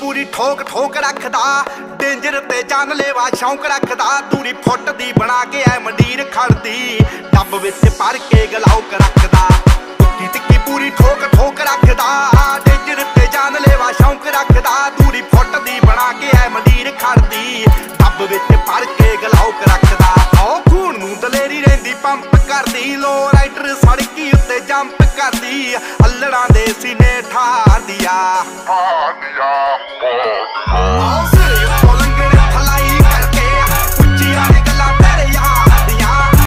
ਪੂਰੀ ਠੋਕ ਠੋਕ ਰੱਖਦਾ, ਡੇਂਜਰ ਤੇ ਜਾਨ ਲੈਵਾ ਸ਼ੌਂਕ ਰੱਖਦਾ ਦੂਰੀ ਫੁੱਟ ਦੀ ਬਣਾ ਕੇ ਐ ਮੰਡੀਰ ਖੜਦੀ, ਡੱਬ ਵਿੱਚ ਭਰ ਕੇ ਗਲਾਉਕ ਰੱਖਦਾ। ਟੁੱਕੀ ਟਿੱਕੀ ਪੂਰੀ ਠੋਕ ਠੋਕ ਰੱਖਦਾ, ਡੇਂਜਰ ਤੇ ਜਾਨ ਲੈਵਾ ਸ਼ੌਂਕ ਰੱਖਦਾ ਦੂਰੀ ਫੁੱਟ ਦੀ ਬਣਾ ਕੇ ਐ ਮੰਡੀਰ ਖੜਦੀ, ਡੱਬ ਵਿੱਚ ਭਰ ਕੇ ਗਲਾਉਕ ਰੱਖਦਾ। ਓ ਖੂਨ ਨੂੰ ਦਲੇਰੀ ਰਹਿੰਦੀ, ਪੰਪ ਕਰਦੀ ਲੋ ਰਾਈਡਰ ਸੜਕੀ ਕਰਦੀ ਅੱਲੜਾਂ ਦੇ ਸੀਨੇ ਠਾਰਦੀ ਆ Ania, Ania.